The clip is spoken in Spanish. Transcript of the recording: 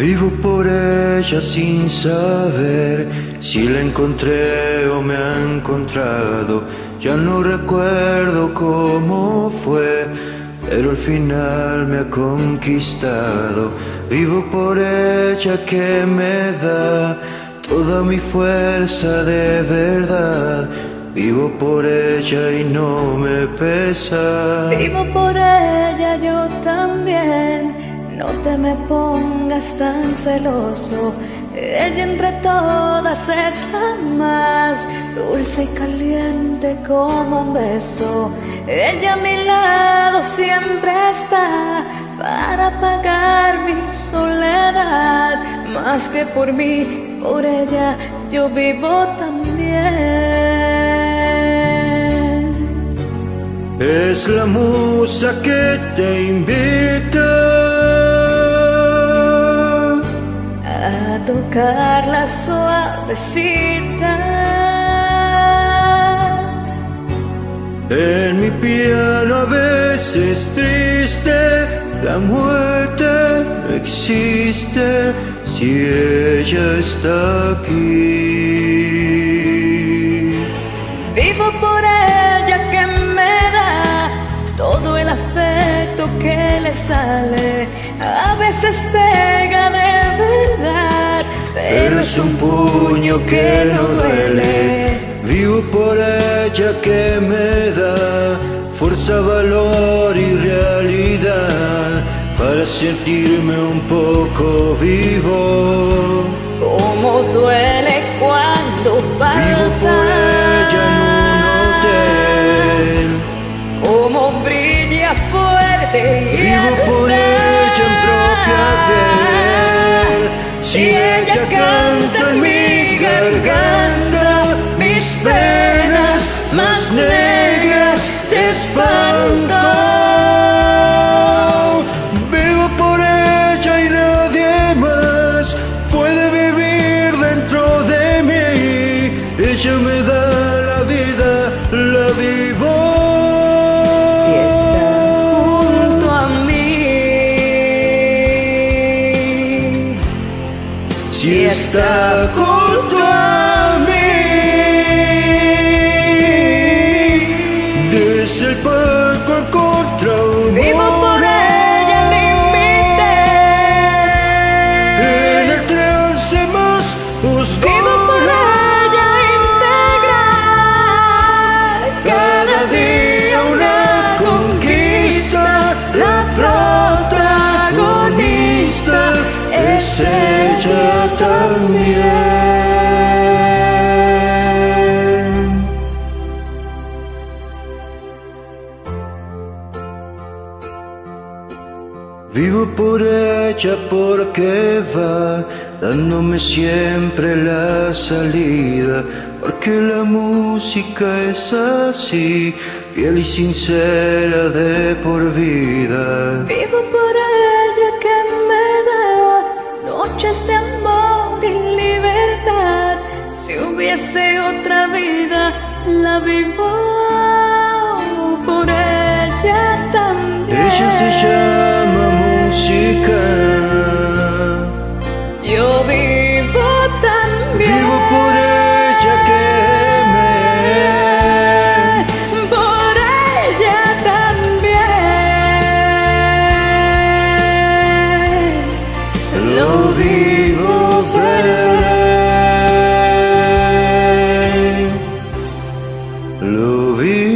Vivo por ella sin saber si la encontré o me ha encontrado. Ya no recuerdo cómo fue, pero al final me ha conquistado. Vivo por ella que me da toda mi fuerza de verdad. Vivo por ella y no me pesa. Vivo por te me pongas tan celoso. Ella entre todas es la más dulce y caliente como un beso. Ella a mi lado siempre está para pagar mi soledad. Más que por mí, por ella yo vivo también. Es la musa que te invita tocar la suavecita. En mi piano a veces triste, la muerte no existe si ella está aquí. Vivo por ella que me da todo el afecto que le sale, a veces pega de verdad es un puño que no duele. Vivo por ella que me da fuerza, valor y realidad para sentirme un poco vivo. Como duele cuando falta. Vivo por ella en un hotel. Como brilla fuerte. Negras de espanto. Vivo por ella y nadie más puede vivir dentro de mí. Ella me da la vida, la vivo. Si está junto a mí. Si está junto oscuro. Vivo por ella integral. Cada día una conquista, la protagonista es ella también. Vivo por ella porque va dándome siempre la salida, porque la música es así, fiel y sincera de por vida. Vivo por ella que me da noches de amor y libertad. Si hubiese otra vida, la vivo por ella también. Ella se Louis